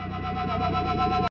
Bird, bird. One right there in front of you, bud.